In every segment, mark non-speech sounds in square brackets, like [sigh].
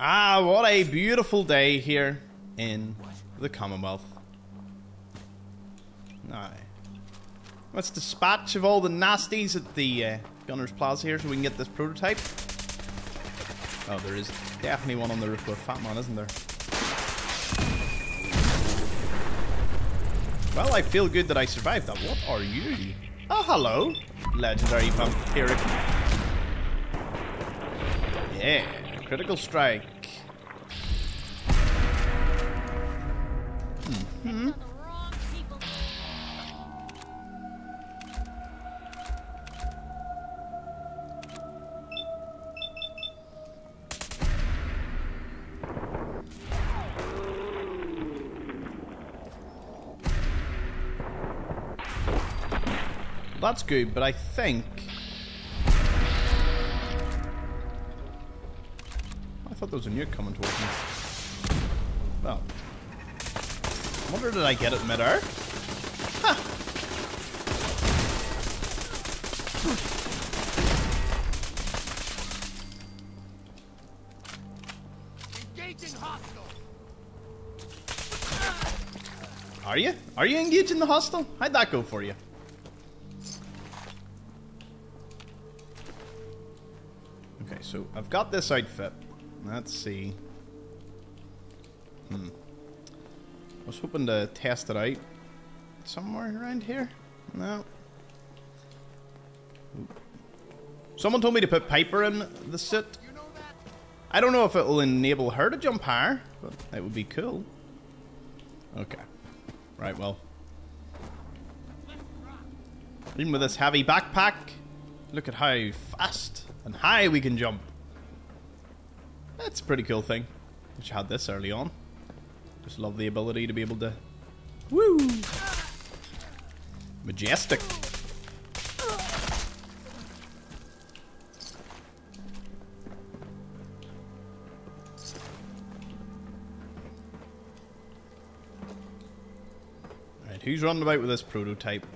Ah, what a beautiful day here in the Commonwealth. Now, let's dispatch of all the nasties at the uh, Gunner's Plaza here so we can get this prototype. Oh, there is definitely one on the roof with Fat Man, isn't there? Well, I feel good that I survived that. What are you? Oh, hello. Legendary vampiric. Yeah, critical strike. Hmm. That's good, but I think... thought there was a nuke coming towards me. Well. I wonder did I get it mid-air? Huh. Engaging hostile. Are you? Are you engaged in the hostile? How'd that go for you? Okay, so I've got this outfit. Let's see. Hmm. I was hoping to test it out somewhere around here. No. Someone told me to put Piper in the that? I don't know if it will enable her to jump higher, but it would be cool. Okay. Right, well. Even with this heavy backpack, look at how fast and high we can jump. That's a pretty cool thing. Wish I had this early on. Just love the ability to be able to... Woo! Majestic. Right, who's running about with this prototype?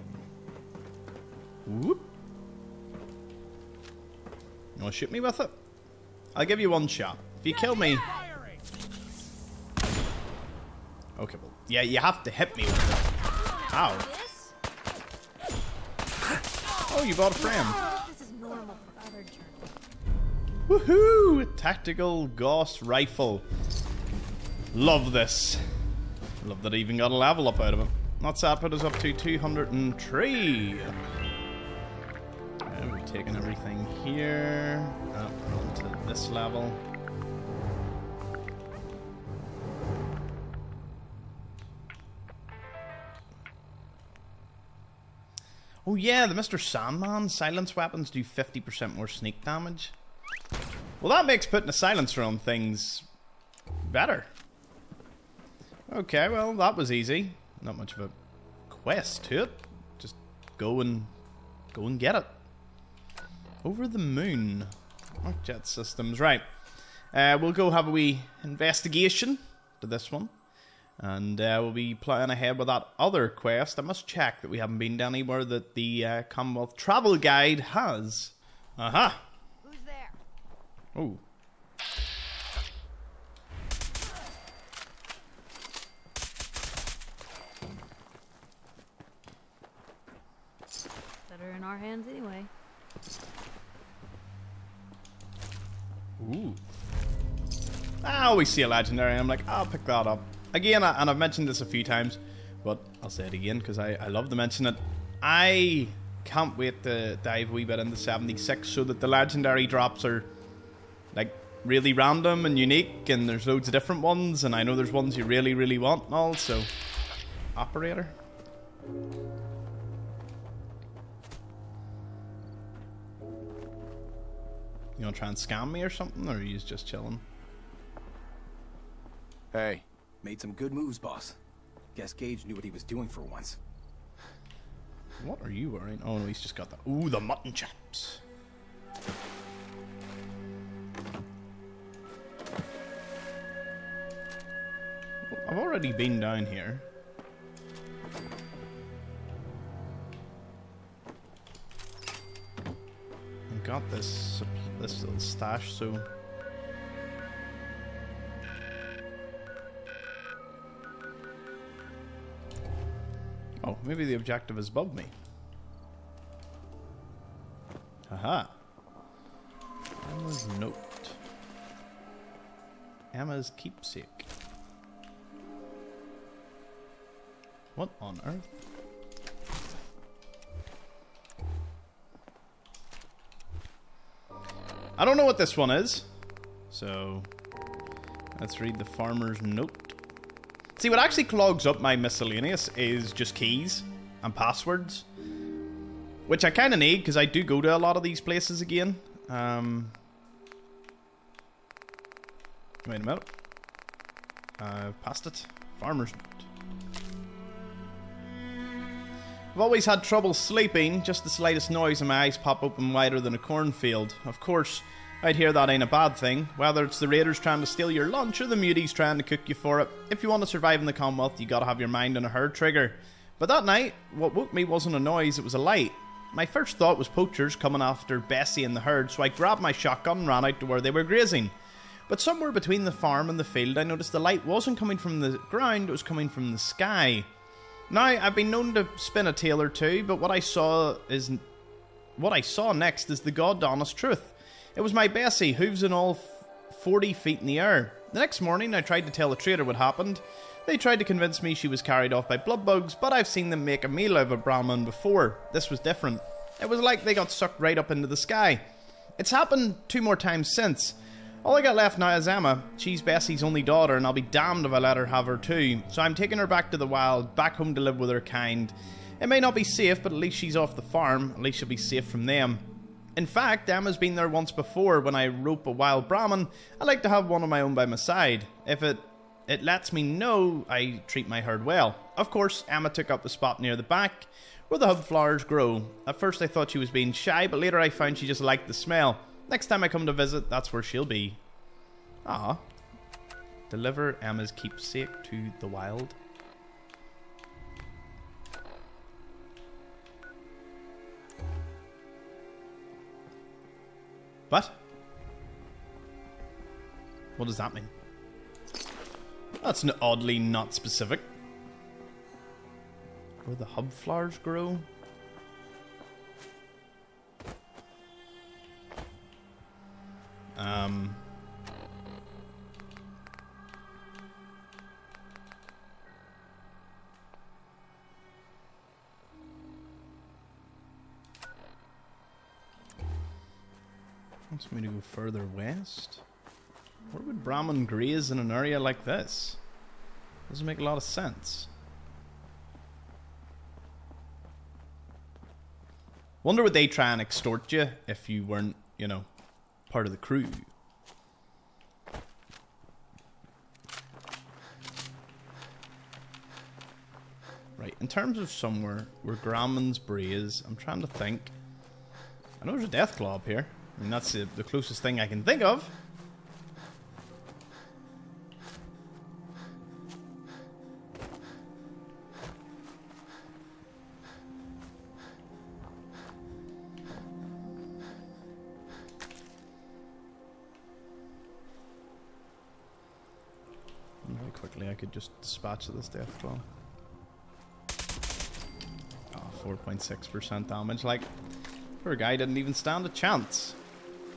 Whoop. You wanna shoot me with it? I'll give you one shot. If you kill me... Okay, well, yeah, you have to hit me with it. Ow. Oh, you bought a frame. Woohoo! Tactical Gauss Rifle. Love this. Love that I even got a level up out of it. That's that put us up to 203. And we've taken everything here. Oh, up onto this level. Oh yeah, the Mr. Sandman silence weapons do 50% more sneak damage. Well, that makes putting a silencer on things better. Okay, well, that was easy. Not much of a quest to it. Just go and go and get it. Over the moon. Jet systems, right. Uh, we'll go have a wee investigation to this one. And uh, we'll be playing ahead with that other quest. I must check that we haven't been to anywhere that the uh, Commonwealth Travel Guide has. Aha! Who's there? Oh. Better in our hands anyway. Ooh. I always see a legendary. I'm like, I'll pick that up. Again, and I've mentioned this a few times, but I'll say it again because I, I love to mention it. I can't wait to dive a wee bit into 76 so that the legendary drops are like really random and unique, and there's loads of different ones, and I know there's ones you really, really want and all. So, operator. You to try and scam me or something, or are you just chilling? Hey, made some good moves, boss. Guess Gage knew what he was doing for once. What are you wearing? Oh no, he's just got the ooh the mutton chops. I've already been down here. And got this this little stash, so Oh, maybe the objective is above me. Haha. Emma's note. Emma's keepsake. What on earth? I don't know what this one is. So, let's read the farmer's note. See, what actually clogs up my miscellaneous is just keys and passwords. Which I kind of need because I do go to a lot of these places again. Um, wait a minute. I've passed it. Farmer's. I've always had trouble sleeping, just the slightest noise and my eyes pop open wider than a cornfield. Of course, I'd hear that ain't a bad thing, whether it's the raiders trying to steal your lunch or the muties trying to cook you for it. If you want to survive in the Commonwealth, you gotta have your mind on a herd trigger. But that night, what woke me wasn't a noise, it was a light. My first thought was poachers coming after Bessie and the herd, so I grabbed my shotgun and ran out to where they were grazing. But somewhere between the farm and the field, I noticed the light wasn't coming from the ground, it was coming from the sky. Now, I've been known to spin a tale or two, but what I saw is what I saw next is the god honest truth. It was my Bessie, hooves and all, f- 40 feet in the air. The next morning, I tried to tell the trader what happened. They tried to convince me she was carried off by blood bugs, but I've seen them make a meal of a Brahmin before. This was different. It was like they got sucked right up into the sky. It's happened two more times since. All I got left now is Emma. She's Bessie's only daughter, and I'll be damned if I let her have her too. So I'm taking her back to the wild, back home to live with her kind. It may not be safe, but at least she's off the farm. At least she'll be safe from them. In fact, Emma's been there once before. When I rope a wild Brahmin, I like to have one of my own by my side. If it it lets me know I treat my herd well. Of course, Emma took up the spot near the back, where the hub flowers grow. At first I thought she was being shy, but later I found she just liked the smell. Next time I come to visit, that's where she'll be. Ah. Deliver Emma's keepsake to the wild. What? What does that mean? That's n- oddly not specific. Where the hub flowers grow? Um. Wants me to go further west? Where would Brahmin graze in an area like this? Doesn't make a lot of sense. Wonder would they try and extort you if you weren't, you know, part of the crew? Right, in terms of somewhere where Brahmins graze, I'm trying to think. I know there's a Death Claw up here. I mean, that's the, the closest thing I can think of. Very quickly, I could just dispatch this Death Claw. Oh, 4.6% damage. Like, poor guy didn't even stand a chance.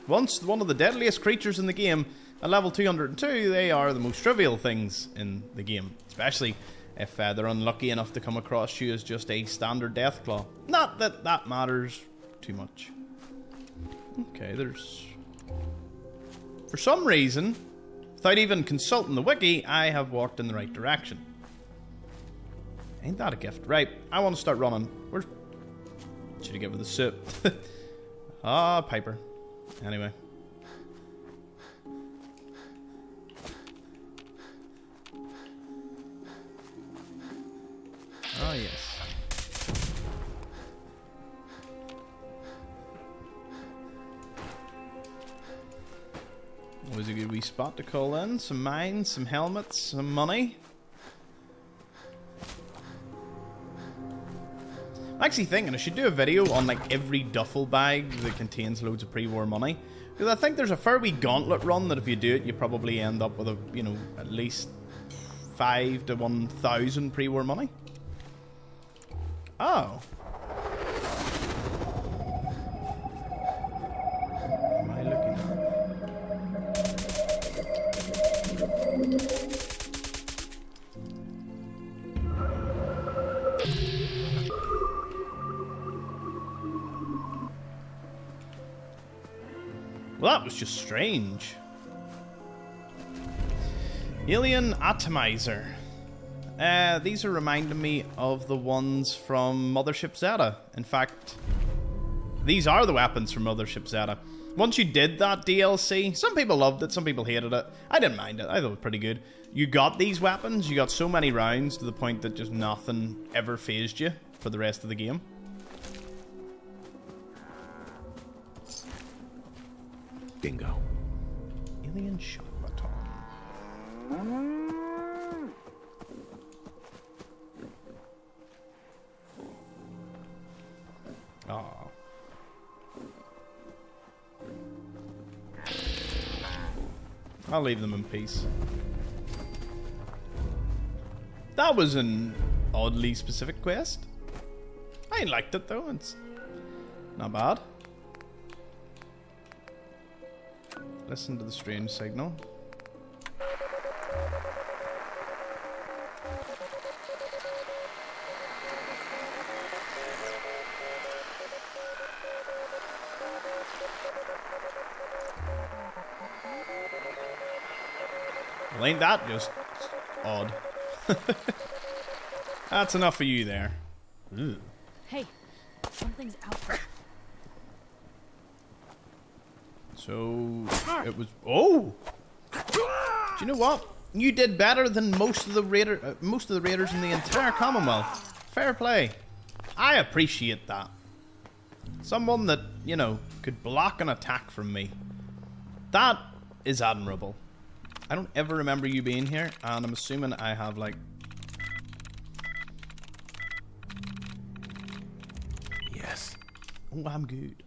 Once one of the deadliest creatures in the game, at level 202, they are the most trivial things in the game. Especially if uh, they're unlucky enough to come across you as just a standard Deathclaw. Not that that matters too much. Okay, there's... For some reason, without even consulting the wiki, I have walked in the right direction. Ain't that a gift? Right, I want to start running. Where's... Should have given the soup. [laughs] ah, Piper. Anyway. Oh, yes. Always a good wee spot to call in. Some mines, some helmets, some money. Actually thinking I should do a video on like every duffel bag that contains loads of pre-war money. Because I think there's a fair wee gauntlet run that if you do it, you probably end up with a, you know, at least five to one thousand pre-war money. Oh. Was just strange. Alien Atomizer. Uh, these are reminding me of the ones from Mothership Zeta. In fact, these are the weapons from Mothership Zeta. Once you did that DLC, some people loved it, some people hated it. I didn't mind it, I thought it was pretty good. You got these weapons, you got so many rounds to the point that just nothing ever phased you for the rest of the game. Bingo. Alien Shock Baton. Aw. Ah. I'll leave them in peace. That was an oddly specific quest. I liked it though, it's not bad. Listen to the strange signal. Well, ain't that just odd? [laughs] That's enough for you there. Hey, something's out there. So it was. Oh, do you know what? You did better than most of the raider, uh, most of the raiders in the entire Commonwealth. Fair play. I appreciate that. Someone that you know could block an attack from me. That is admirable. I don't ever remember you being here, and I'm assuming I have like. Yes. Oh, I'm good.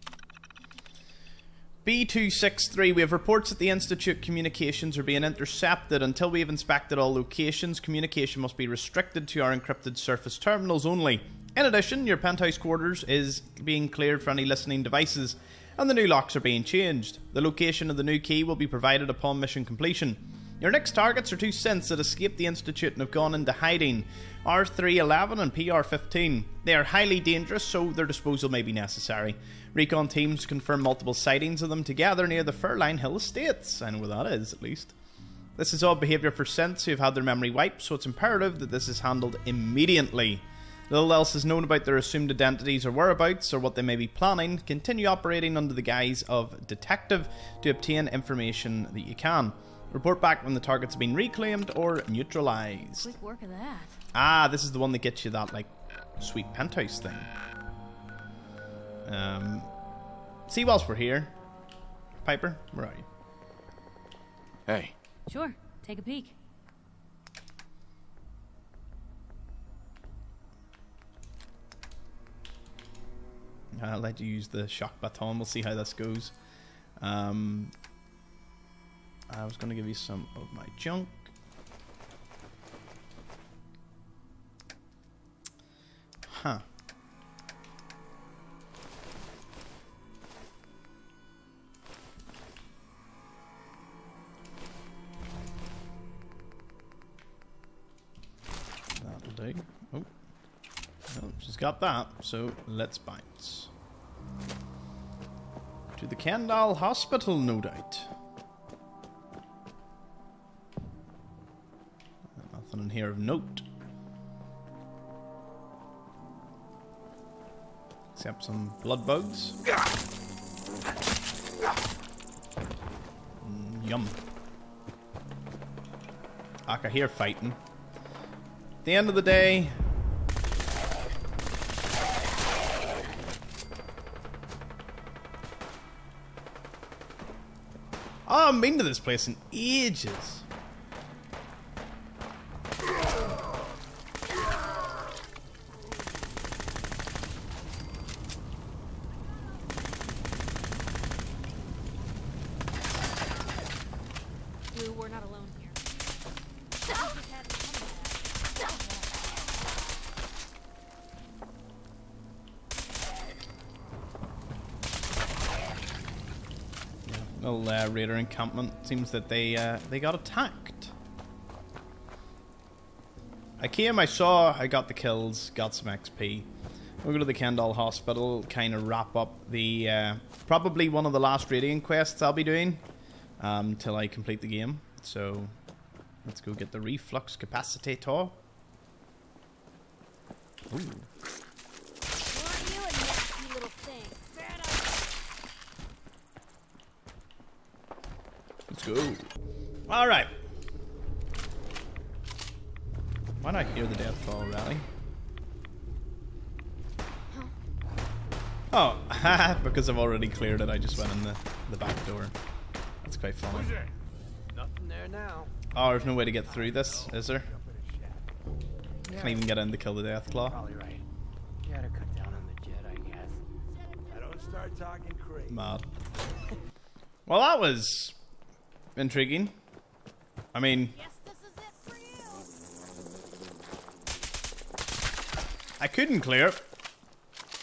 B263, we have reports that the Institute communications are being intercepted. Until we have inspected all locations, communication must be restricted to our encrypted surface terminals only. In addition, your penthouse quarters is being cleared for any listening devices, and the new locks are being changed. The location of the new key will be provided upon mission completion. Your next targets are two synths that escaped the Institute and have gone into hiding R311 and PR15. They are highly dangerous, so their disposal may be necessary. Recon teams confirm multiple sightings of them together near the Fairline Hill Estates. I know where that is, at least. This is odd behaviour for synths who have had their memory wiped, so it's imperative that this is handled immediately. Little else is known about their assumed identities or whereabouts, or what they may be planning. Continue operating under the guise of detective to obtain information that you can. Report back when the targets have been reclaimed or neutralized. Quick work of that. Ah, this is the one that gets you that, like, sweet penthouse thing. Um, see, whilst we're here, Piper, where are you? Hey, Sure, take a peek. I'll let you use the shock baton. We'll see how this goes. Um, I was going to give you some of my junk. Huh. That'll do. Oh. Well, she's got that, so let's bounce. To the Kendall Hospital, no doubt. Nothing in here of note. Except some blood bugs. Mm, yum. I can hear fighting. At the end of the day, I haven't been to this place in ages. Blue, we're not alone here. little uh, raider encampment. Seems that they uh, they got attacked. I came, I saw, I got the kills, got some XP. We'll go to the Kendall Hospital, kind of wrap up the uh, probably one of the last raiding quests I'll be doing um, I complete the game. So let's go get the reflux capacitator. Ooh. Who are you, a nasty little thing? Let's go. All right. Why not hear the death call rally? Oh, [laughs] because I've already cleared it. I just went in the the back door. That's quite funny. Nothing there now. Oh, there's no way to get through this, is there? Can't even get in to kill the death claw. Probably right. You gotta cut down on the jet, I guess. I don't start talking crazy. Mad. Well, that was intriguing. I mean, Guess this is it for you. I couldn't clear it.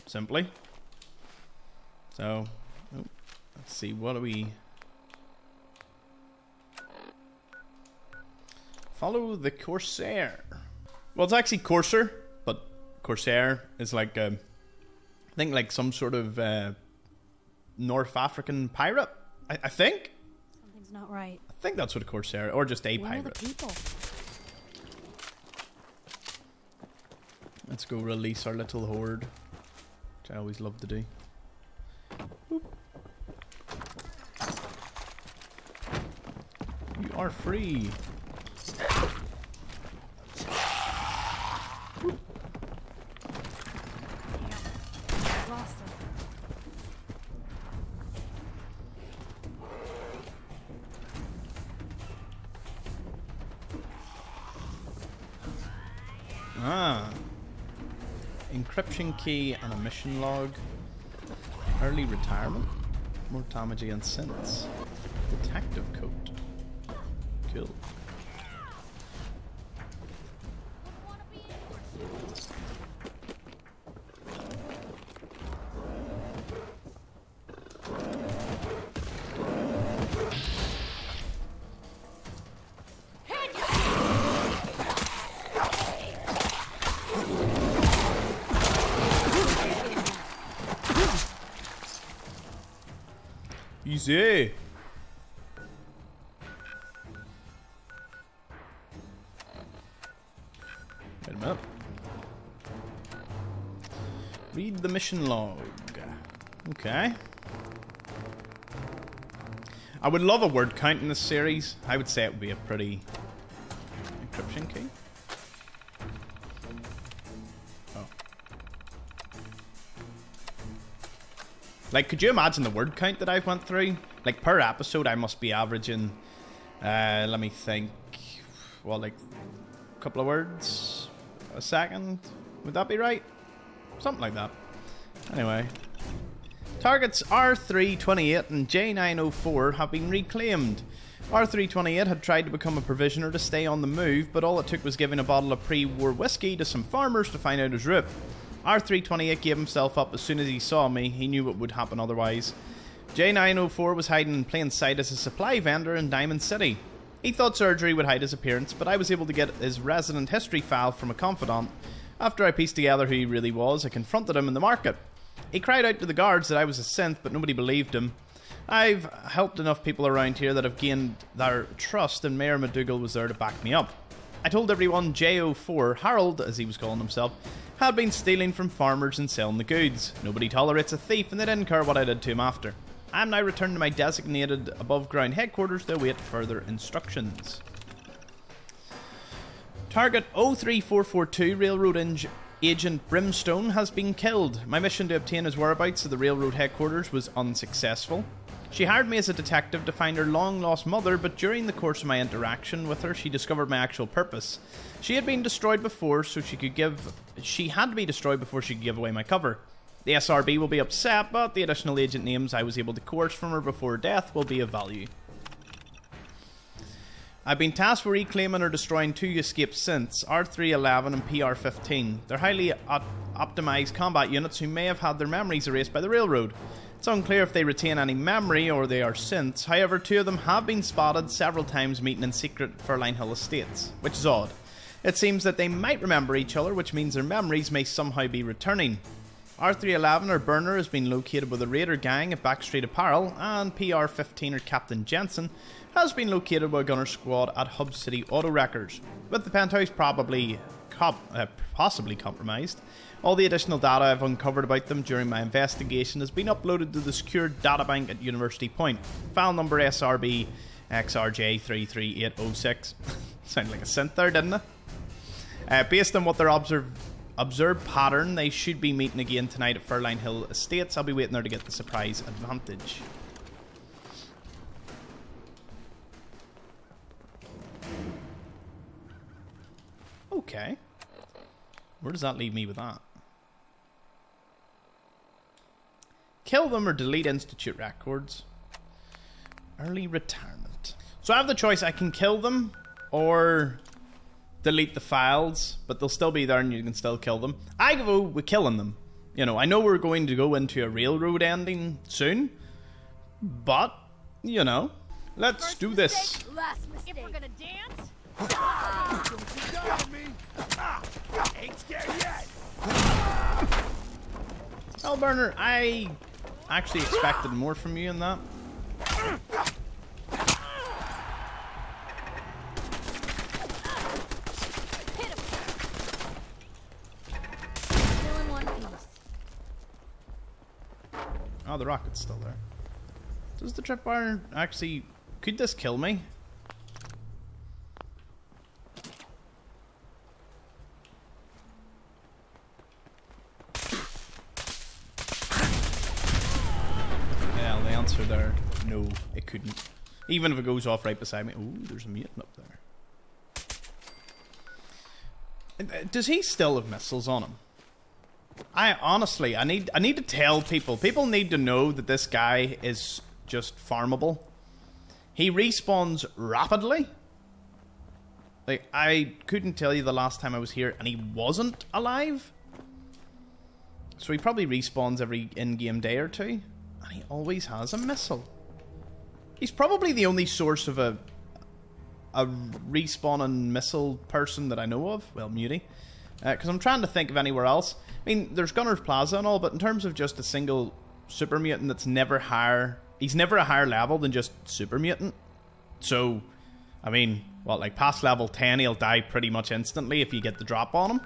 Simply. So, oh, let's see, what do we... Follow the Corsair. Well, it's actually Corsair, but Corsair is like, um, I think like some sort of uh, North African pirate. I, I think. Something's not right. I think that's what a Corsair, or just a Where are the pirate. people? Let's go release our little horde, which I always love to do. Boop. You are free. Key and a mission log. Early retirement. More damage against synths. Detective coat. Mission log. Okay. I would love a word count in this series. I would say it would be a pretty encryption key. Oh. Like, could you imagine the word count that I've went through? Like per episode, I must be averaging. Uh, let me think. Well, like a couple of words a second. Would that be right? Something like that. Anyway, targets R328 and J904 have been reclaimed. R328 had tried to become a provisioner to stay on the move, but all it took was giving a bottle of pre-war whiskey to some farmers to find out his route. R328 gave himself up as soon as he saw me. He knew what would happen otherwise. J904 was hiding in plain sight as a supply vendor in Diamond City. He thought surgery would hide his appearance, but I was able to get his resident history file from a confidant. After I pieced together who he really was, I confronted him in the market. He cried out to the guards that I was a synth, but nobody believed him. I've helped enough people around here that have gained their trust, and Mayor McDonough was there to back me up. I told everyone J04, Harold, as he was calling himself, had been stealing from farmers and selling the goods. Nobody tolerates a thief, and they didn't care what I did to him after. I am now returned to my designated above ground headquarters to await further instructions. Target 03442 Railroad Eng- Agent Brimstone has been killed. My mission to obtain his whereabouts at the railroad headquarters was unsuccessful. She hired me as a detective to find her long lost mother, but during the course of my interaction with her, she discovered my actual purpose. She had been destroyed before, so she could give. She had to be destroyed before she could give away my cover. The SRB will be upset, but the additional agent names I was able to coerce from her before death will be of value. I've been tasked with reclaiming or destroying two escaped synths, R311 and PR15. They're highly op- optimized combat units who may have had their memories erased by the railroad. It's unclear if they retain any memory or they are synths. However, two of them have been spotted several times meeting in secret Fairline Hill estates, which is odd. It seems that they might remember each other, which means their memories may somehow be returning. R311 or Burner has been located with a Raider gang at Backstreet Apparel, and PR15 or Captain Jensen has been located a gunner squad at Hub City Auto Wreckers, with the penthouse probably uh, possibly compromised. All the additional data I've uncovered about them during my investigation has been uploaded to the secured databank at University Point. File number SRB XRJ33806. [laughs] Sounded like a synth there, didn't it? Uh, based on what their observe, observed pattern, they should be meeting again tonight at Fairline Hill Estates. I'll be waiting there to get the surprise advantage. Okay. Where does that leave me with that? Kill them or delete Institute records. Early retirement. So I have the choice. I can kill them or delete the files, but they'll still be there and you can still kill them. I go with killing them. You know, I know we're going to go into a railroad ending soon, but, you know, let's First do this. mistake, Last mistake. If we're gonna dance, Got me. Ah, ain't scared yet. Well, Burner, I actually expected more from you in that. Oh, the rocket's still there. Does the tripwire actually... Could this kill me? Yeah, the answer there, no, it couldn't. Even if it goes off right beside me. Ooh, there's a mutant up there. Uh, Does he still have missiles on him? I honestly, I need, I need to tell people. People need to know that this guy is just farmable. He respawns rapidly. Like I couldn't tell you the last time I was here and he wasn't alive. So he probably respawns every in-game day or two, and he always has a missile. He's probably the only source of a a respawning missile person that I know of. Well, Muty, because uh, I'm trying to think of anywhere else. I mean, there's Gunner's Plaza and all, but in terms of just a single super mutant that's never higher, he's never a higher level than just super mutant. So, I mean, what like past level ten, he'll die pretty much instantly if you get the drop on him.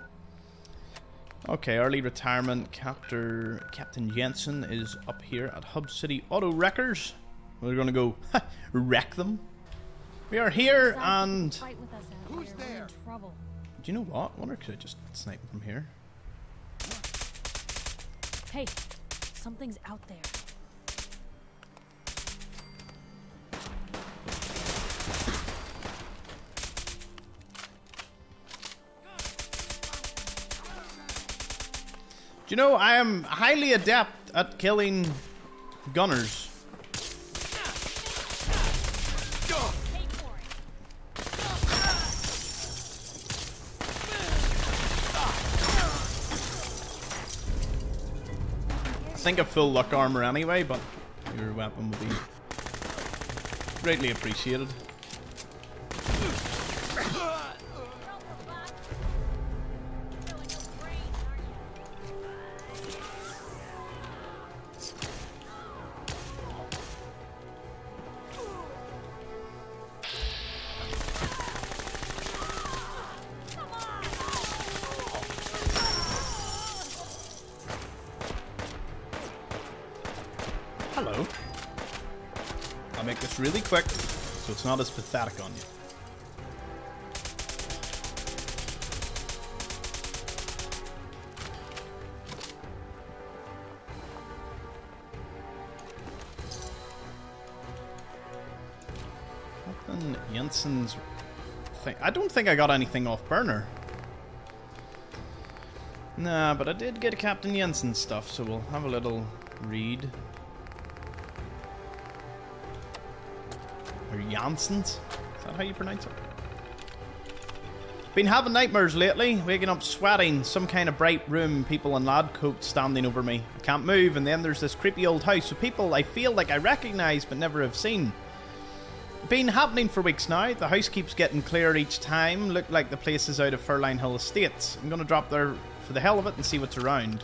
Okay, early retirement. Captain Captain Jensen is up here at Hub City Auto Wreckers. We're gonna go [laughs] wreck them. We are here, and wouldn't fight with us out Who's there? trouble. do you know what? I wonder could I just snipe him from here? Hey, something's out there. Do you know I am highly adept at killing gunners. Think I've full luck armor anyway, but your weapon will be greatly appreciated. Not as pathetic on you. Captain Jensen's thing. I don't think I got anything off burner. Nah, but I did get Captain Jensen stuff, so we'll have a little read. Janssens? Is that how you pronounce it? Been having nightmares lately, waking up sweating, some kind of bright room, people in lad coats standing over me. I can't move, and then there's this creepy old house with people I feel like I recognise but never have seen. Been happening for weeks now. The house keeps getting clearer each time. Look like the place is out of Fairline Hill Estates. I'm gonna drop there for the hell of it and see what's around.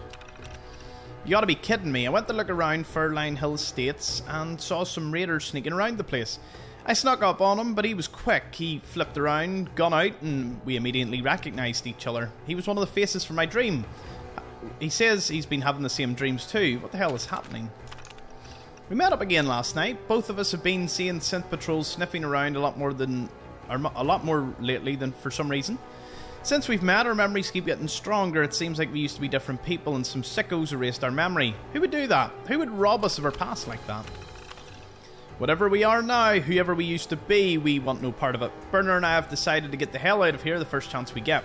You gotta be kidding me. I went to look around Fairline Hill Estates and saw some raiders sneaking around the place. I snuck up on him, but he was quick. He flipped around, gone out, and we immediately recognised each other. He was one of the faces from my dream. He says he's been having the same dreams too. What the hell is happening? We met up again last night. Both of us have been seeing synth patrols sniffing around a lot more than, or a lot more lately than for some reason. Since we've met, our memories keep getting stronger. It seems like we used to be different people, and some sickos erased our memory. Who would do that? Who would rob us of our past like that? Whatever we are now, whoever we used to be, we want no part of it. Burner and I have decided to get the hell out of here the first chance we get.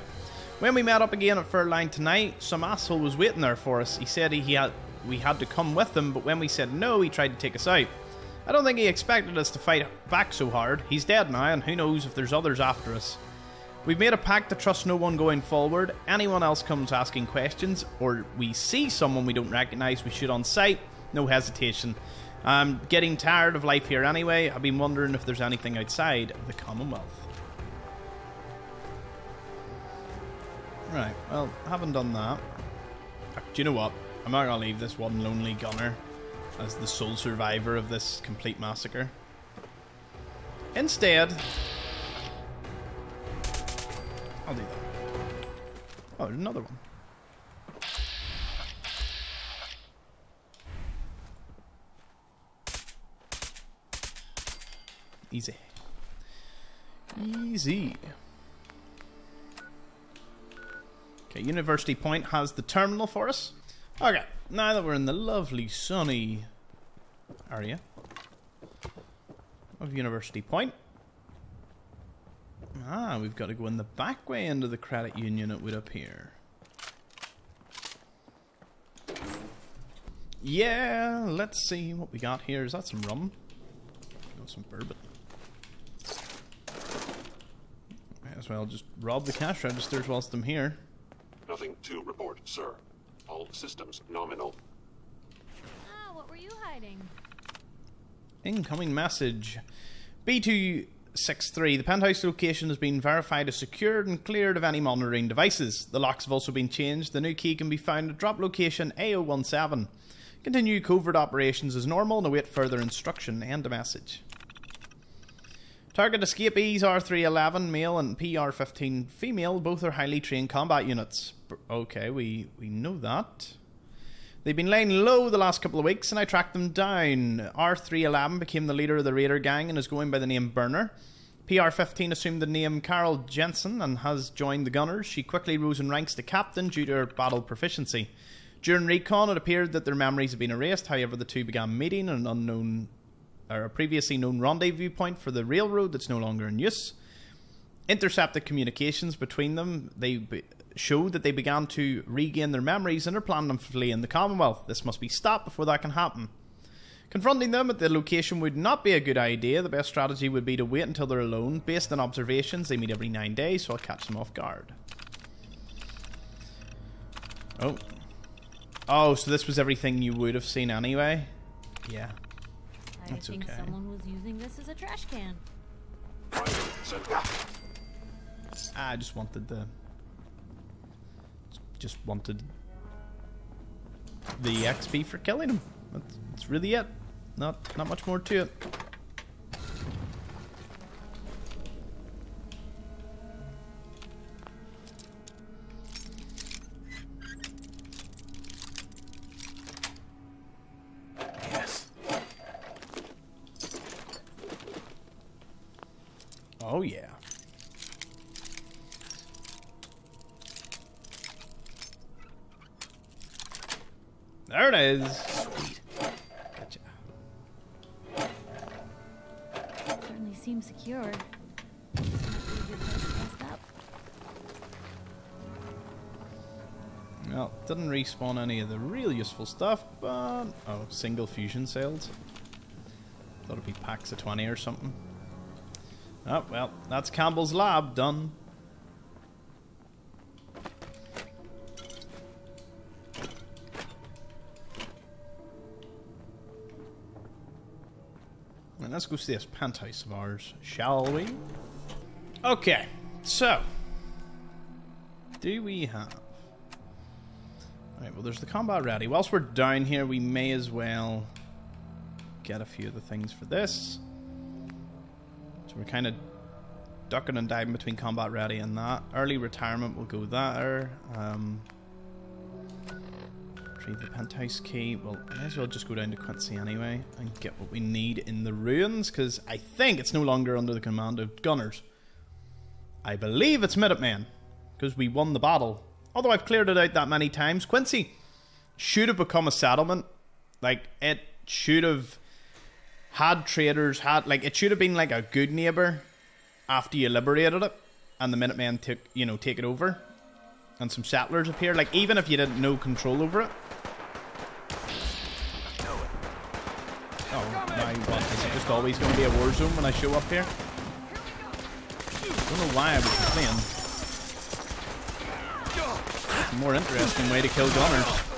When we met up again at Fairline tonight, some asshole was waiting there for us. He said he had we had to come with him, but when we said no, he tried to take us out. I don't think he expected us to fight back so hard. He's dead now, and who knows if there's others after us. We've made a pact to trust no one going forward. Anyone else comes asking questions, or we see someone we don't recognise, we shoot on sight. No hesitation. I'm getting tired of life here anyway. I've been wondering if there's anything outside of the Commonwealth. Right, well, haven't done that. Do you know what? I'm not gonna leave this one lonely gunner as the sole survivor of this complete massacre. Instead, I'll do that. Oh, there's another one. Easy. Easy. Okay, University Point has the terminal for us. Okay, now that we're in the lovely sunny area of University Point. Ah, we've got to go in the back way into the credit union it would appear. Yeah, let's see what we got here. Is that some rum? No, some bourbon. May as well just rob the cash registers whilst I'm here. Nothing to report, sir. All systems nominal. Ah, what were you hiding? Incoming message. B263. The penthouse location has been verified as secured and cleared of any monitoring devices. The locks have also been changed. The new key can be found at drop location A017. Continue covert operations as normal and await further instruction. End of message. Target escapees R311 male and PR15 female. Both are highly trained combat units. Okay, we, we know that. They've been laying low the last couple of weeks, and I tracked them down. R311 became the leader of the Raider gang and is going by the name Burner. PR15 assumed the name Carol Jensen and has joined the Gunners. She quickly rose in ranks to captain due to her battle proficiency. During recon, it appeared that their memories had been erased. However, the two began meeting at an unknown, or a previously known rendezvous point for the railroad that's no longer in use intercepted communications between them. They be- showed that they began to regain their memories and are planning on fleeing the Commonwealth. This must be stopped before that can happen. Confronting them at the location would not be a good idea. The best strategy would be to wait until they're alone. Based on observations, they meet every nine days, so I'll catch them off guard. Oh. Oh, so this was everything you would have seen anyway? Yeah. I That's think okay. someone was using this as a trash can. Ah, I just wanted the. Just wanted the XP for killing him. That's, that's really it. Not not much more to it. It is. Sweet. Gotcha. Certainly seems secure. This might be a good place to rest up. Well, didn't respawn any of the real useful stuff, but oh, single fusion cells. Thought it'd be packs of twenty or something. Oh well, that's Campbell's lab done. Let's go see this penthouse of ours, shall we? Okay, so do we have? Alright, well, there's the combat ready. Whilst we're down here, we may as well get a few of the things for this. So we're kind of ducking and diving between combat ready and that. Early retirement will go there. Um, retrieve the penthouse key. Well, may as well just go down to Quincy anyway and get what we need in the ruins because I think it's no longer under the command of gunners. I believe it's Minutemen because we won the battle. Although I've cleared it out that many times, Quincy should have become a settlement. Like it should have had traders, had like it should have been like a good neighbor after you liberated it, and the Minutemen took you know take it over, and some settlers appear. Like even if you didn't know control over it. Oh my god, is it just always going to be a war zone when I show up here? Don't know why I was playing. More interesting way to kill gunners.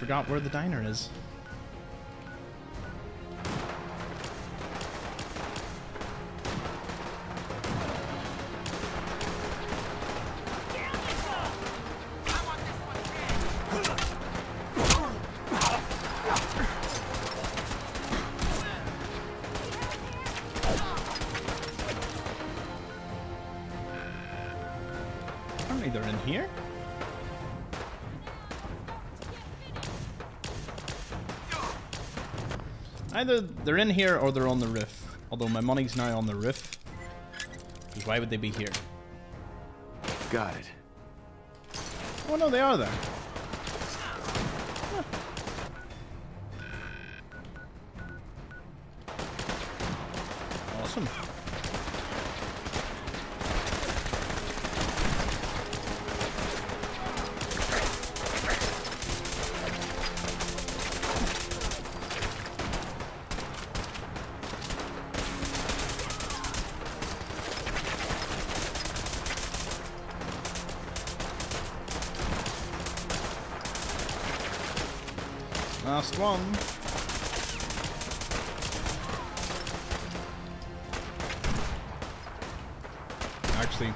Forgot where the diner is. They're in here or they're on the roof. Although my money's now on the roof. Because why would they be here? Got it. Oh no, they are there. Awesome. Actually,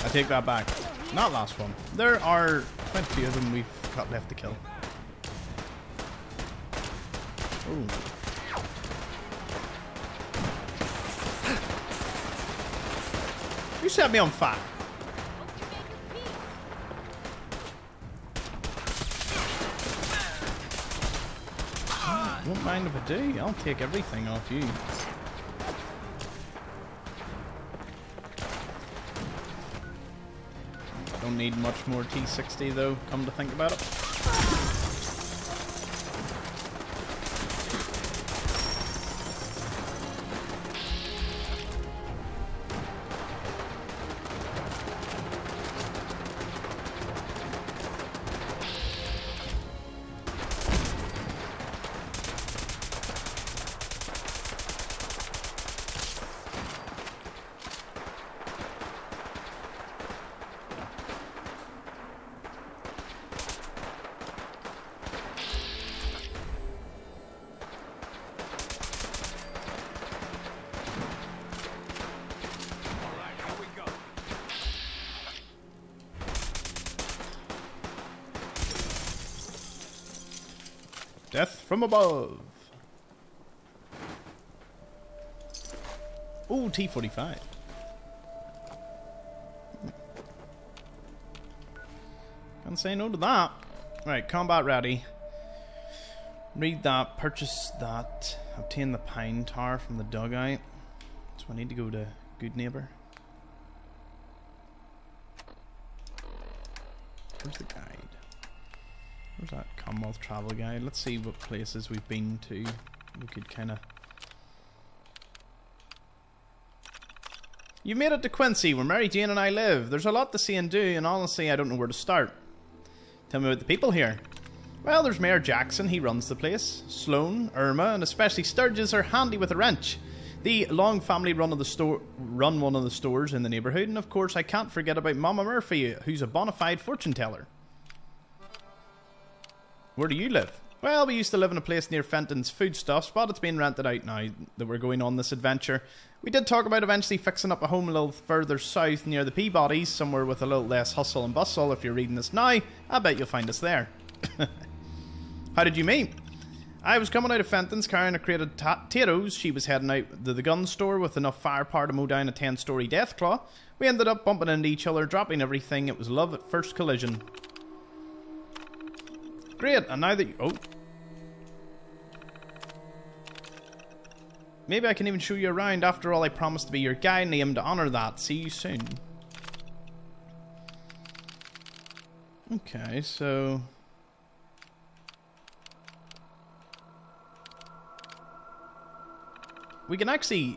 I take that back. Not last one. There are few of them we've got left to kill. Ooh. You set me on fire. Mind if I do. I'll take everything off you. Don't need much more T60 though, come to think about it. Death from above. Ooh, T45. Can't say no to that. Right, combat ready. Read that, purchase that, obtain the pine tar from the dugout. So I need to go to Goodneighbor. Where's the guide? Where's that Commonwealth travel guide? Let's see what places we've been to. We could kind of. You made it to Quincy, where Mary Jane and I live. There's a lot to see and do, and honestly, I don't know where to start. Tell me about the people here. Well, there's Mayor Jackson, he runs the place. Sloane, Irma, and especially Sturgis are handy with a wrench. The Long family run of the store, run one of the stores in the neighbourhood, and of course, I can't forget about Mama Murphy, who's a bona fide fortune teller. Where do you live? Well, we used to live in a place near Fenton's Foodstuffs, but it's been rented out now that we're going on this adventure. We did talk about eventually fixing up a home a little further south near the Peabodys, somewhere with a little less hustle and bustle. If you're reading this now, I bet you'll find us there. [coughs] How did you meet? I was coming out of Fenton's carrying a crate of ta- potatoes. She was heading out to the gun store with enough firepower to mow down a 10 story Deathclaw. We ended up bumping into each other, dropping everything. It was love at first collision. Great, and now that you. Oh. Maybe I can even show you around. After all, I promised to be your guide aim to honour that. See you soon. Okay, so. We can actually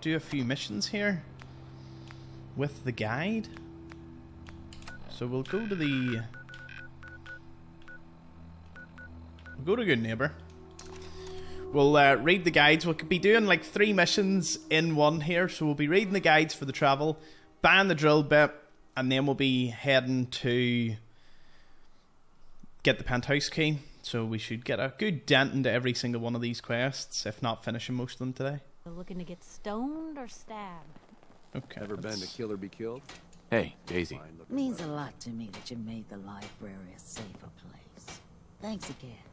do a few missions here with the guide. So we'll go to the. We'll go to Goodneighbor. We'll uh, read the guides. We'll be doing like three missions in one here. So we'll be reading the guides for the travel, buying the drill bit, and then we'll be heading to get the penthouse key. So we should get a good dent into every single one of these quests, if not finishing most of them today. Looking to get stoned or stabbed? Okay. Ever been to kill or be killed? Hey, Daisy. Fine Means a lot to me that you made the library a safer place. Thanks again.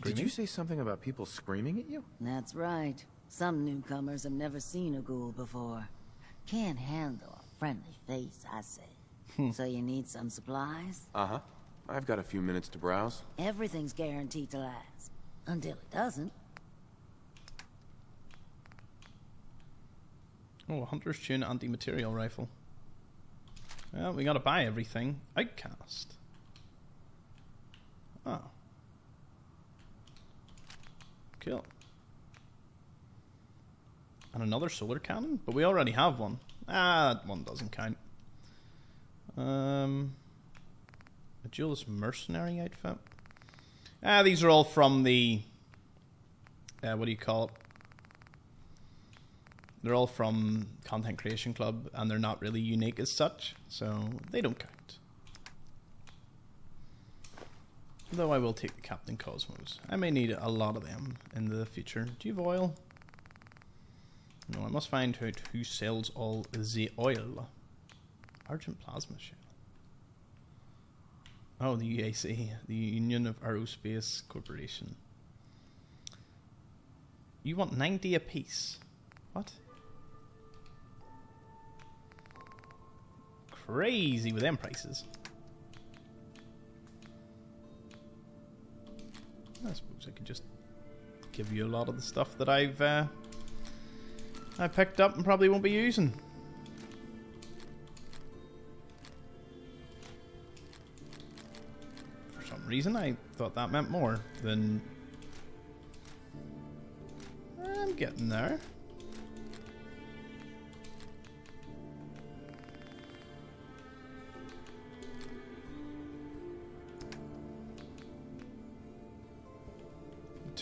Did you say something about people screaming at you? That's right. Some newcomers have never seen a ghoul before. Can't handle a friendly face, I say. so you need some supplies? Uh-huh. I've got a few minutes to browse. Everything's guaranteed to last. Until it doesn't. Oh, a Hunter's Tune anti-material rifle. Well, we gotta buy everything. Outcast. Oh. Cool. And another solar cannon? But we already have one. Ah, that one doesn't count. Um, a Julius mercenary outfit. Ah, these are all from the. Uh, what do you call it? They're all from Content Creation Club, and they're not really unique as such, so they don't count. Though I will take the Captain Cosmos. I may need a lot of them in the future. Do you have oil? No, I must find out who sells all the oil. Argent Plasma Shell. Oh, the UAC, the Union of Aerospace Corporation. You want 90 apiece. What? Crazy with them prices. I suppose I could just give you a lot of the stuff that I've uh, I picked up and probably won't be using. For some reason, I thought that meant more than. I'm getting there.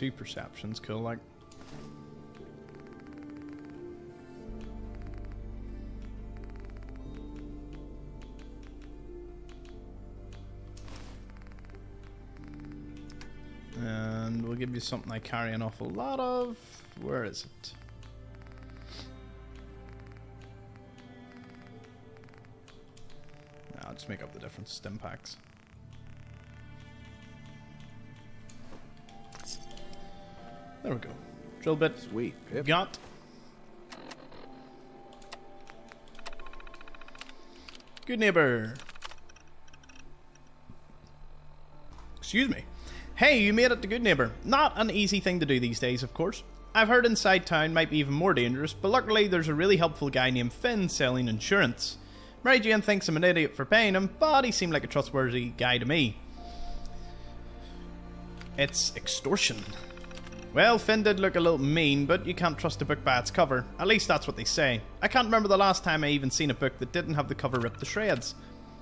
Two perceptions, cool. Like, and we'll give you something I carry an awful lot of. Where is it? I'll just make up the difference. Stim packs. There we go. Drill bit Sweet. Pip. got. Goodneighbor. Excuse me. Hey, you made it to Goodneighbor. Not an easy thing to do these days, of course. I've heard inside town might be even more dangerous, but luckily there's a really helpful guy named Finn selling insurance. Mary Jane thinks I'm an idiot for paying him, but he seemed like a trustworthy guy to me. It's extortion. Well, Finn did look a little mean, but you can't trust a book by its cover. At least that's what they say. I can't remember the last time I even seen a book that didn't have the cover ripped to shreds.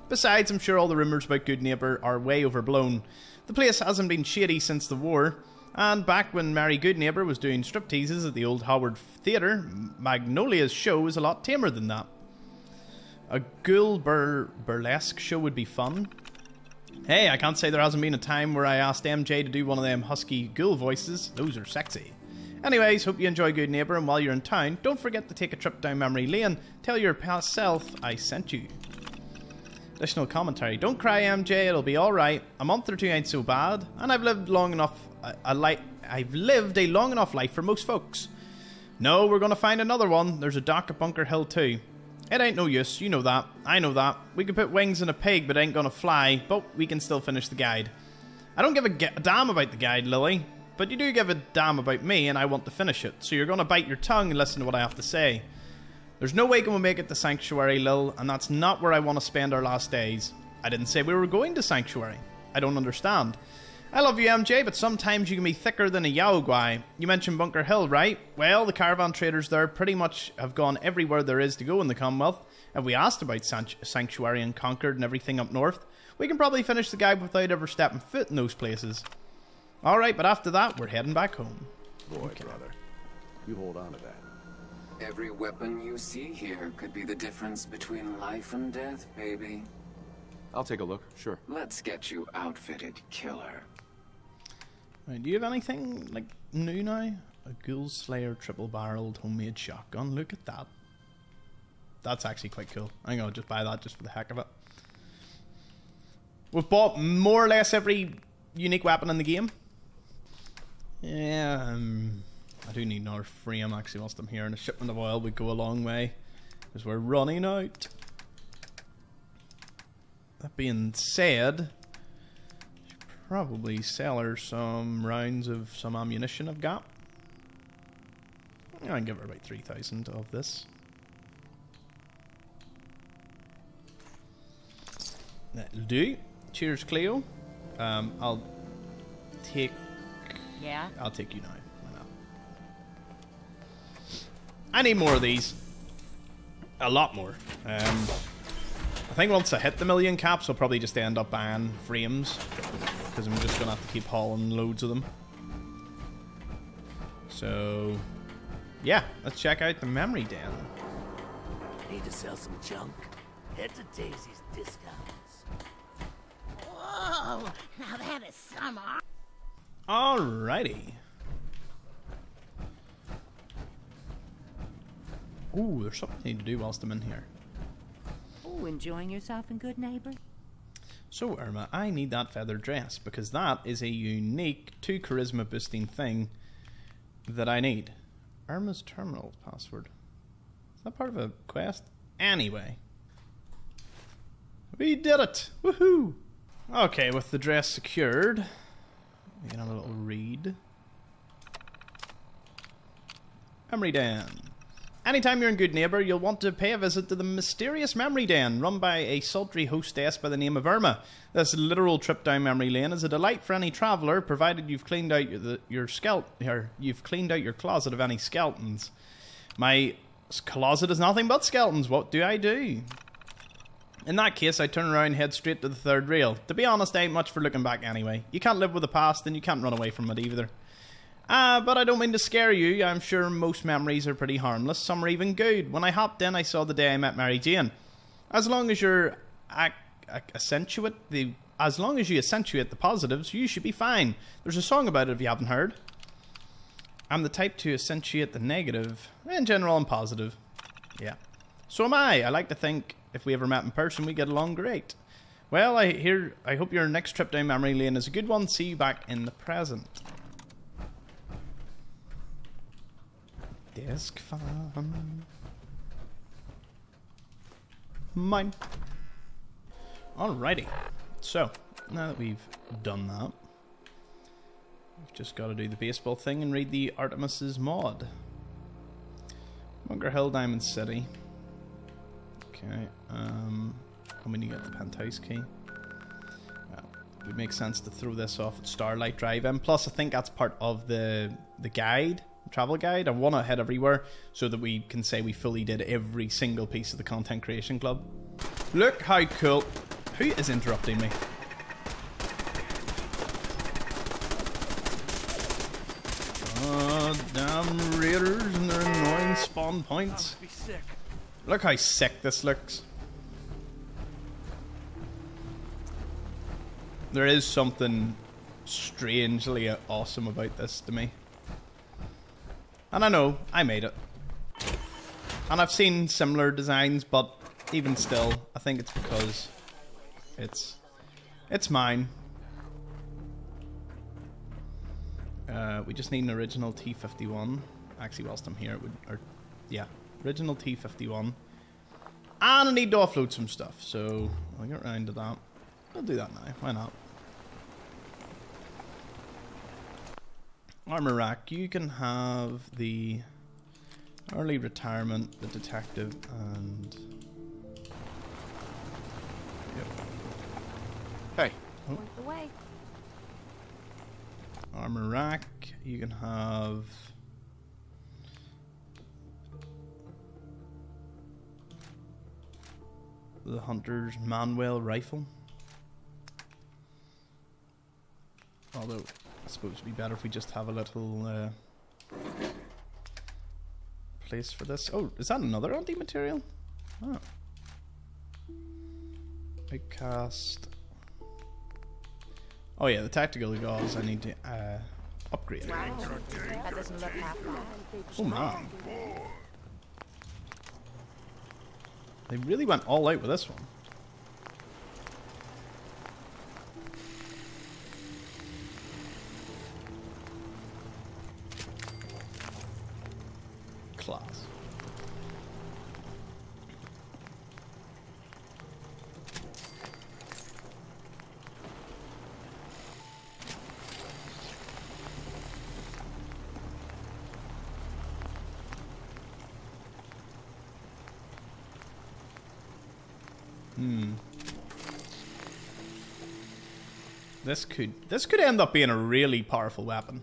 Besides, I'm sure all the rumours about Goodneighbor are way overblown. The place hasn't been shady since the war, and back when Mary Goodneighbour was doing strip stripteases at the old Howard Theatre, Magnolia's show was a lot tamer than that. A ghoul bur- burlesque show would be fun. Hey, I can't say there hasn't been a time where I asked MJ to do one of them husky ghoul voices. Those are sexy. Anyways, hope you enjoy Goodneighbor, and while you're in town, don't forget to take a trip down memory lane. Tell your past self I sent you. Additional commentary. Don't cry, MJ. It'll be all right. A month or two ain't so bad, and I've lived long enough. A, a I've lived a long enough life for most folks. No, we're gonna find another one. There's a dock at Bunker Hill too. It ain't no use. You know that. I know that. We can put wings in a pig, but it ain't gonna fly. But we can still finish the guide. I don't give a, a damn about the guide, Lily. But you do give a damn about me, and I want to finish it. So you're gonna bite your tongue and listen to what I have to say. There's no way can we make it to Sanctuary, Lil, and that's not where I want to spend our last days. I didn't say we were going to Sanctuary. I don't understand. I love you, MJ, but sometimes you can be thicker than a Yaoguai. You mentioned Bunker Hill, right? Well, the caravan traders there pretty much have gone everywhere there is to go in the Commonwealth. And we asked about Sanct- Sanctuary and Concord and everything up north. We can probably finish the guide without ever stepping foot in those places. Alright, but after that, we're heading back home. Boy, brother. You hold on to that. Every weapon you see here could be the difference between life and death, baby. I'll take a look, sure. Let's get you outfitted, killer. Right, do you have anything like new now? A Ghoul Slayer triple barreled homemade shotgun. Look at that. That's actually quite cool. I'm gonna just buy that just for the heck of it. We've bought more or less every unique weapon in the game. Yeah, um, I do need another frame actually whilst I'm here, and a shipment of oil would go a long way. Because we're running out. That being said, probably sell her some rounds of some ammunition I've got. I can give her about 3,000 of this. That'll do. Cheers, Cleo. Um, I'll take. Yeah? I'll take you now. I need more of these. A lot more. Um, I think once I hit the million caps, I'll probably just end up buying frames. Because I'm just going to have to keep hauling loads of them. So, yeah, let's check out the memory den. Need to sell some junk? Head to Daisy's Discounts. Whoa! Now that is some art. Alrighty. Ooh, there's something I need to do whilst I'm in here. Oh, enjoying yourself in Goodneighbor? So, Irma, I need that feather dress because that is a unique two charisma boosting thing that I need. Irma's terminal password. Is that part of a quest? Anyway. We did it! Woohoo! Okay, with the dress secured, we get a little read. Memory Den. Anytime you're in Goodneighbor, you'll want to pay a visit to the mysterious Memory Den, run by a sultry hostess by the name of Irma. This literal trip down memory lane is a delight for any traveller, provided you've cleaned out your, the, your skelt, or you've cleaned out your closet of any skeletons. My closet is nothing but skeletons. What do I do? In that case, I turn around and head straight to the third rail. To be honest, I ain't much for looking back anyway. You can't live with the past, and you can't run away from it either. Ah, but I don't mean to scare you. I'm sure most memories are pretty harmless. Some are even good. When I hopped in, I saw the day I met Mary Jane. As long as you're ac- ac- accentuate the, as long as you accentuate the positives, you should be fine. There's a song about it if you haven't heard. I'm the type to accentuate the negative. In general, I'm positive. Yeah. So am I. I like to think if we ever met in person, we get along great. Well, I hear. I hope your next trip down memory lane is a good one. See you back in the present. Desk farm. Mine. Alrighty. So, now that we've done that, we've just got to do the baseball thing and read the Artemis's mod. Bunker Hill Diamond City. Okay, um, how many get the penthouse key? It would make sense to throw this off at Starlight Drive. And plus, I think that's part of the the guide, travel guide. I want to head everywhere so that we can say we fully did every single piece of the Content Creation Club. Look how cool. Who is interrupting me? Oh, damn raiders and their annoying spawn points. Look how sick this looks. There is something strangely awesome about this to me. And I know, I made it. And I've seen similar designs, but even still, I think it's because it's it's mine. Uh, we just need an original T51. Actually, whilst I'm here, it would, or yeah, original T51. And I need to offload some stuff, so I'll get around to that. I'll do that now. Why not? Armor rack. You can have the early retirement, the detective, and yep. Hey, oh. Point the way. armor rack. You can have the hunter's Manwell rifle. Although, I suppose it'd be better if we just have a little uh, place for this. Oh, is that another anti-material? Oh. Big cast. Oh yeah, the tactical Gauss I need to uh, upgrade. That doesn't look half bad. Oh man. They really went all out with this one. Class. Hmm. This could this could end up being a really powerful weapon.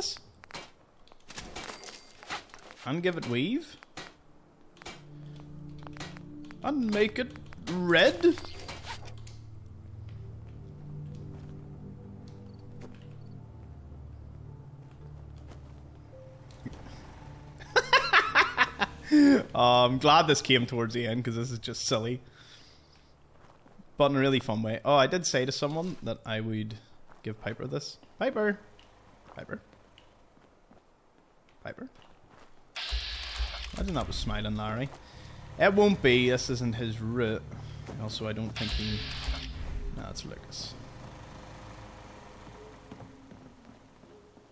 This? And give it weave? And make it red? Uh, [laughs] I'm glad this came towards the end because this is just silly. But in a really fun way. Oh, I did say to someone that I would give Piper this. Piper! Piper. Piper. Imagine that was Smiling Larry. It won't be. This isn't his route. Also, I don't think he... No, it's Lucas.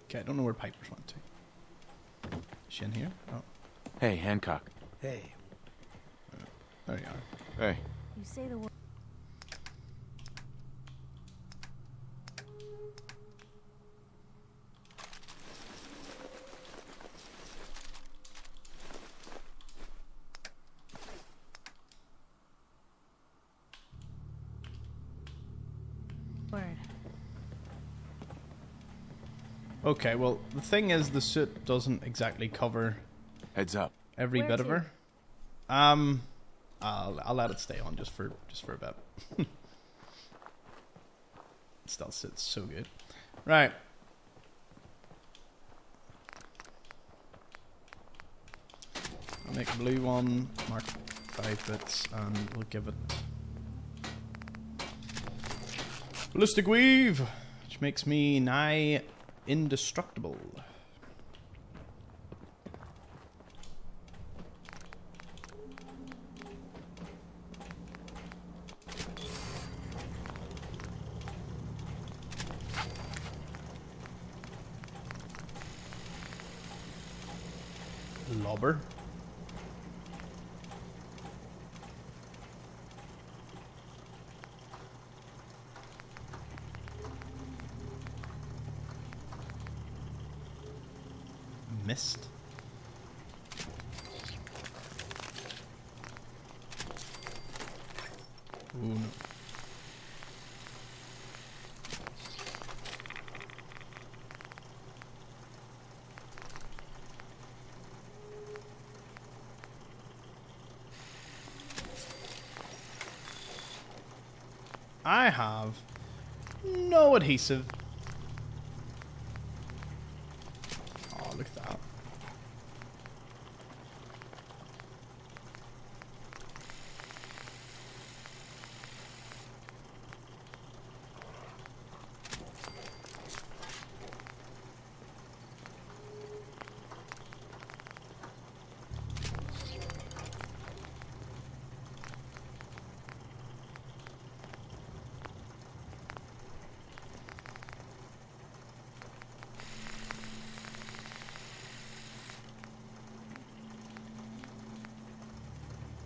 Okay, I don't know where Piper's went to. Is she in here? Oh, hey, Hancock. Hey, there you are. Hey, You say the word. Word. Okay, well, the thing is, the suit doesn't exactly cover heads up. every Where bit of to? her. Um, I'll, I'll let it stay on just for just for a bit. [laughs] it still sits so good. Right. I'll make a blue one, mark five bits, and we'll give it ballistic weave, which makes me nigh indestructible. Lobber. Mist. Ooh, no. I have no adhesive. Oh, look at that.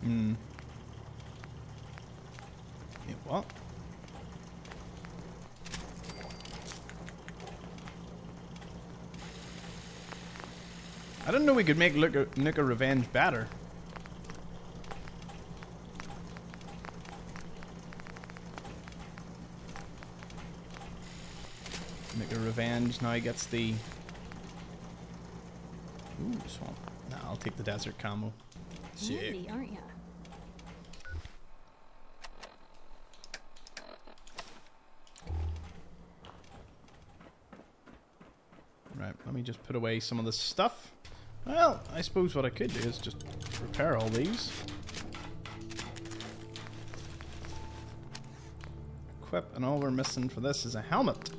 Hmm. Yeah, what? I didn't know we could make Nuka, Revenge better. Nuka Revenge now he gets the... Ooh, swamp. Nah, I'll take the desert camo. Sick. Aren't ya? Right, let me just put away some of this stuff. Well, I suppose what I could do is just repair all these. Equip, and all we're missing for this is a helmet.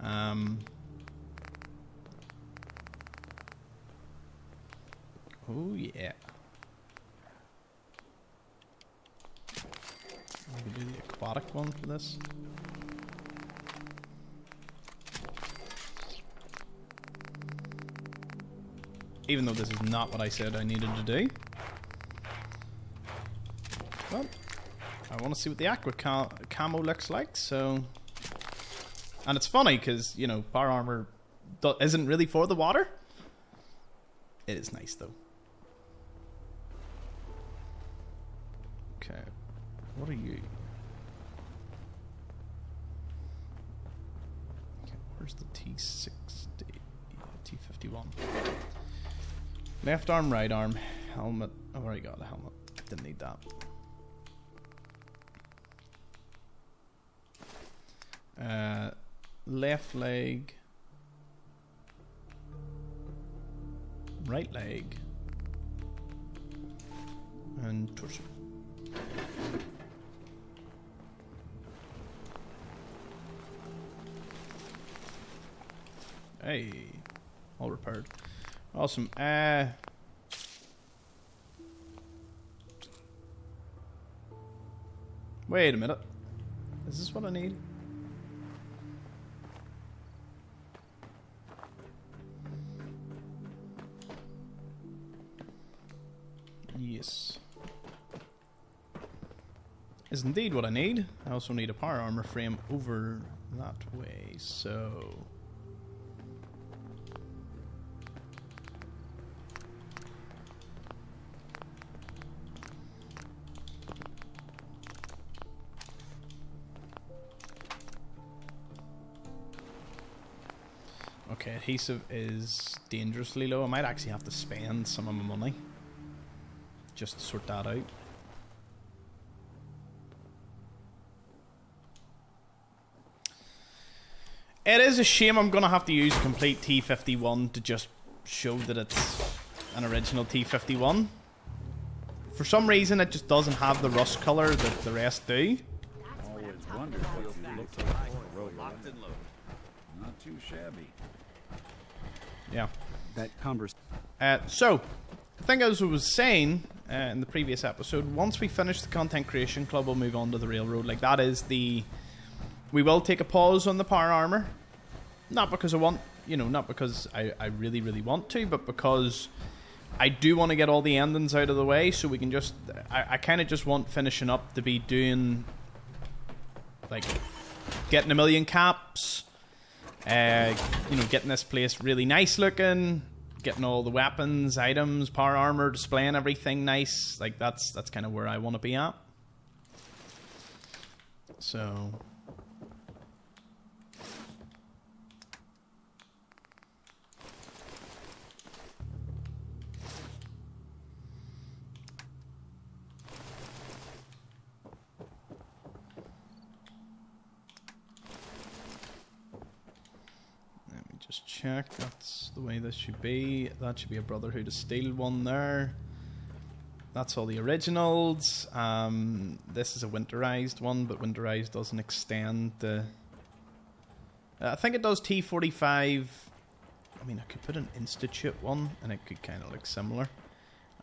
Um. Oh yeah. Could do the aquatic one for this. Even though this is not what I said I needed to do. Well, I want to see what the aqua ca camo looks like, so... And it's funny, because, you know, bar armor isn't really for the water. It is nice, though. Okay. What are you? Okay, where's the T60? T51. Left arm, right arm, helmet. I've already got a helmet. Didn't need that. Uh, left leg, right leg, and torso. Hey, all repaired. Awesome. Uh, wait a minute. Is this what I need? Yes. Is indeed what I need. I also need a power armor frame over that way, so... Okay, adhesive is dangerously low. I might actually have to spend some of my money just to sort that out. It is a shame I'm going to have to use complete T51 to just show that it's an original T51. For some reason, it just doesn't have the rust color that the rest do. Always wondered what looked like. Locked and loaded. Not too shabby. Yeah. That converse. Uh, so, I think as I was saying uh, in the previous episode, once we finish the content creation club, we'll move on to the railroad. Like that is the. We will take a pause on the power armor, not because I want, you know, not because I, I really really want to, but because I do want to get all the endings out of the way so we can just. I, I kind of just want finishing up to be doing. Like, getting a million caps. Uh, you know, getting this place really nice looking. Getting all the weapons, items, power armor, displaying everything nice. Like, that's, that's kind of where I want to be at. So. Just check. That's the way this should be. That should be a Brotherhood of Steel one there. That's all the originals. Um, this is a winterized one, but winterized doesn't extend the. I think it does T45. I mean, I could put an Institute one, and it could kind of look similar.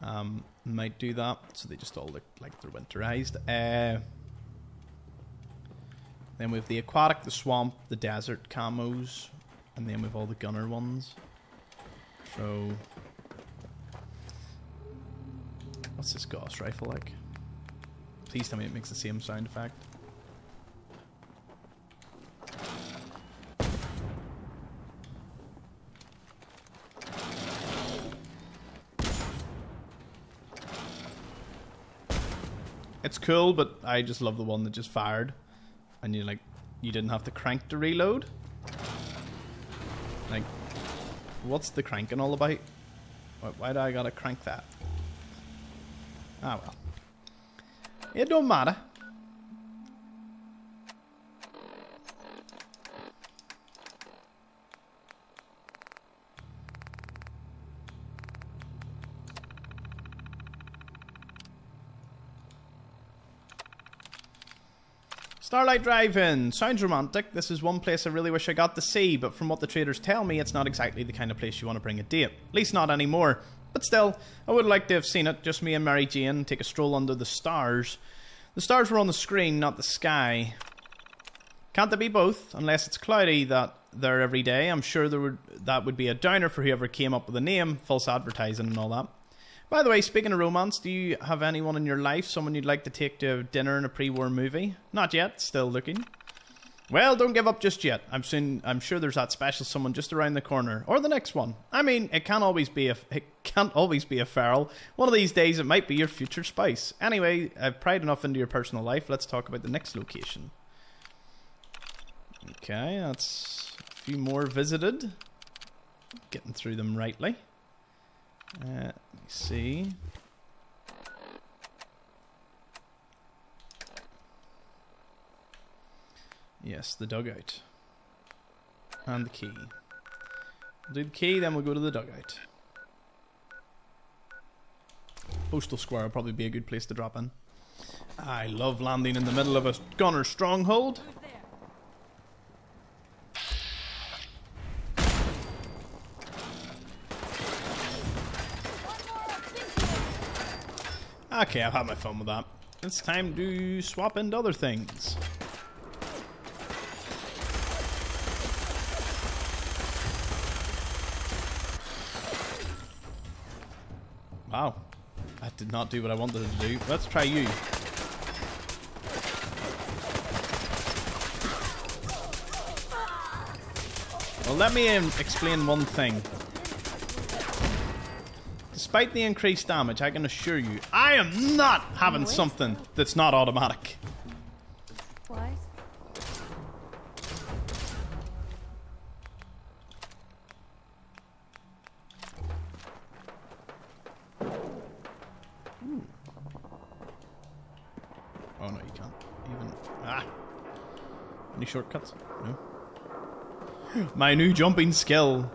Um, might do that, so they just all look like they're winterized. Uh, then we have the aquatic, the swamp, the desert camos, and then with all the gunner ones. So, what's this Gauss rifle like? Please tell me it makes the same sound effect. It's cool, but I just love the one that just fired. And you like, you didn't have to crank to reload. What's the cranking all about? Why do I gotta crank that? Ah well. It don't matter. Starlight Drive-In. Sounds romantic. This is one place I really wish I got to see, but from what the traders tell me, it's not exactly the kind of place you want to bring a date. At least not anymore. But still, I would like to have seen it. Just me and Mary Jane take a stroll under the stars. The stars were on the screen, not the sky. Can't there be both? Unless it's cloudy that there every day. I'm sure there would that would be a downer for whoever came up with the name, false advertising and all that. By the way, speaking of romance, do you have anyone in your life, someone you'd like to take to dinner in a pre-war movie? Not yet, still looking. Well, don't give up just yet. I'm soon. I'm sure there's that special someone just around the corner, or the next one. I mean, it can't always be a. It can't always be a feral. One of these days, it might be your future spouse. Anyway, I've pried enough into your personal life. Let's talk about the next location. Okay, that's a few more visited. Getting through them rightly. Uh, let me see. Yes, the dugout. And the key. do the key, then we'll go to the dugout. Postal Square will probably be a good place to drop in. I love landing in the middle of a gunner stronghold. Okay, I've had my fun with that. It's time to swap into other things. Wow. That did not do what I wanted to do. Let's try you. Well, let me um, explain one thing. Despite the increased damage, I can assure you, I am not having something that's not automatic. Why? Oh no, you can't even. Ah. Any shortcuts? No. [gasps] My new jumping skill.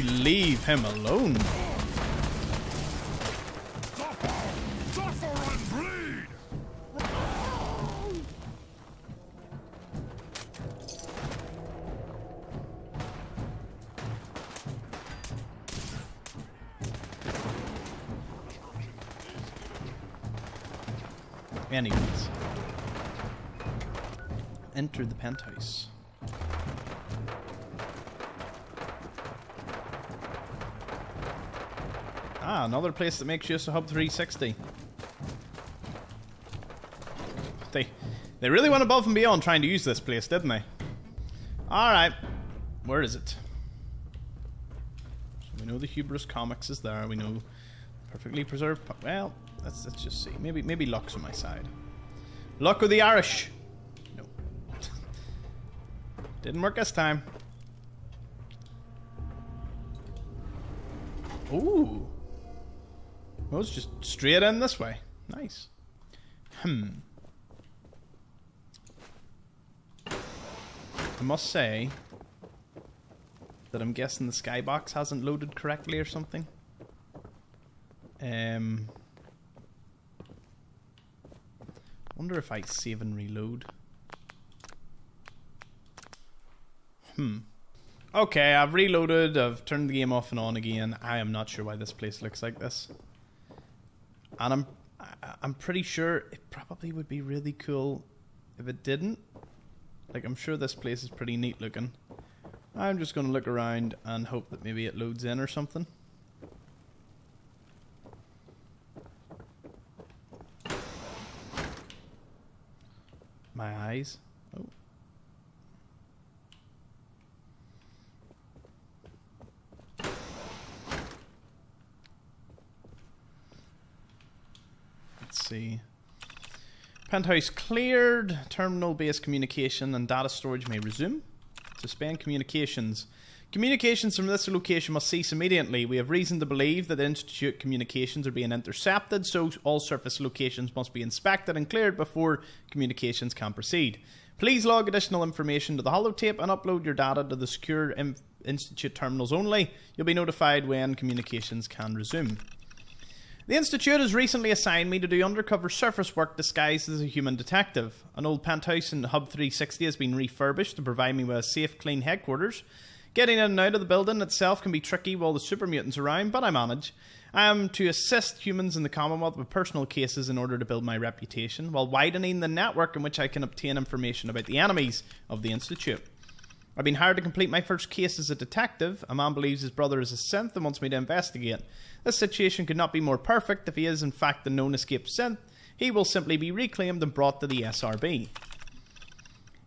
you leave him alone? Anyways, Enter the penthouse. Another place that makes use of Hub 360. They, they really went above and beyond trying to use this place, didn't they? Alright. Where is it? So we know the Hubris Comics is there. We know perfectly preserved... Well, let's, let's just see. Maybe, maybe luck's on my side. Luck of the Irish! No. [laughs] Didn't work this time. Ooh. Well, it's just straight in this way. Nice. Hmm. I must say that I'm guessing the skybox hasn't loaded correctly or something. Um. Wonder if I save and reload. Hmm. Okay, I've reloaded, I've turned the game off and on again. I am not sure why this place looks like this. And I'm I'm pretty sure it probably would be really cool if it didn't. Like I'm sure this place is pretty neat looking. I'm just gonna look around and hope that maybe it loads in or something. My eyes. See. Penthouse cleared. Terminal based communication and data storage may resume. Suspend communications. Communications from this location must cease immediately. We have reason to believe that Institute communications are being intercepted, so all surface locations must be inspected and cleared before communications can proceed. Please log additional information to the holotape and upload your data to the secure Institute terminals only. You'll be notified when communications can resume. The Institute has recently assigned me to do undercover surface work disguised as a human detective. An old penthouse in Hub 360 has been refurbished to provide me with a safe, clean headquarters. Getting in and out of the building itself can be tricky while the super mutants are around, but I manage. I am to assist humans in the Commonwealth with personal cases in order to build my reputation, while widening the network in which I can obtain information about the enemies of the Institute. I've been hired to complete my first case as a detective. A man believes his brother is a synth and wants me to investigate. This situation could not be more perfect. If he is in fact the known escaped synth, he will simply be reclaimed and brought to the SRB.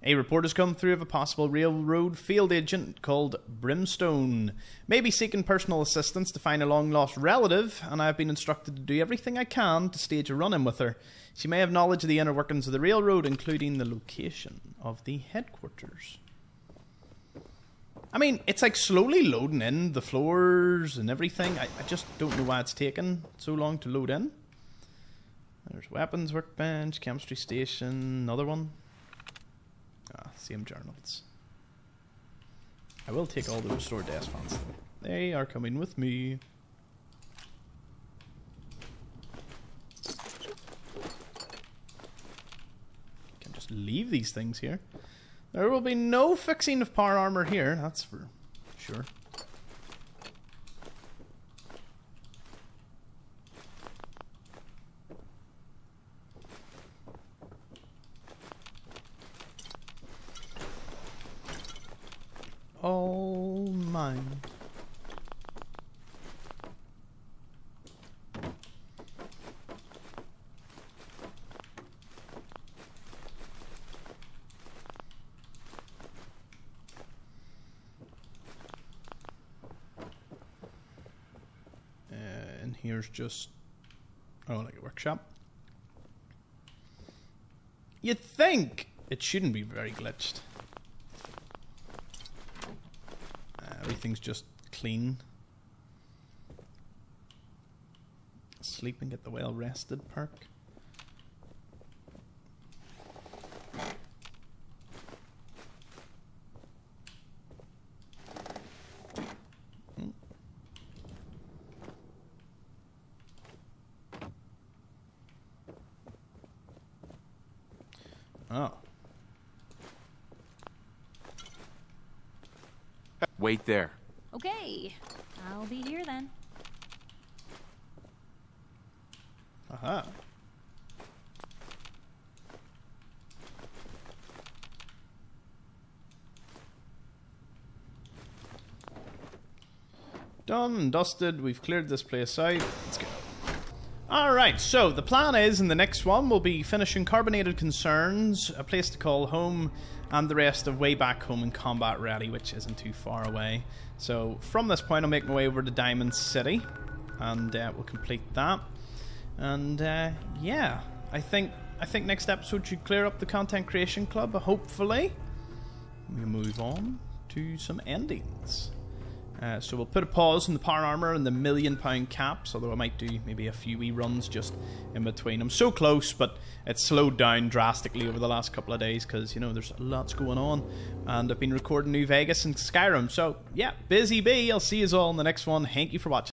A report has come through of a possible railroad field agent called Brimstone. Maybe seeking personal assistance to find a long lost relative, and I have been instructed to do everything I can to stage a run in with her. She may have knowledge of the inner workings of the railroad, including the location of the headquarters. I mean, it's like slowly loading in the floors and everything. I, I just don't know why it's taken so long to load in. There's weapons workbench, chemistry station, another one. Ah, same journals. I will take all the restored death fonts. They are coming with me. Can just leave these things here. There will be no fixing of power armor here, that's for sure. All mine. Uh, and here's just oh, like a workshop. You'd think it shouldn't be very glitched. Uh, everything's just clean. Sleep and get the well rested perk. wait there. Okay. I'll be here then. Uh huh. Done and dusted. We've cleared this place out. Let's go. Alright, so the plan is in the next one we'll be finishing Carbonated Concerns, A Place to Call Home, and the rest of Way Back Home and Combat Ready, which isn't too far away. So from this point I'll make my way over to Diamond City, and uh, we'll complete that. And uh, yeah, I think I think next episode should clear up the Content Creation Club, hopefully. We move on to some endings. Uh, so we'll put a pause on the power armor and the million pound caps, although I might do maybe a few wee runs just in between. I'm so close, but it's slowed down drastically over the last couple of days because, you know, there's lots going on. And I've been recording New Vegas and Skyrim. So, yeah, busy bee. I'll see you all in the next one. Thank you for watching.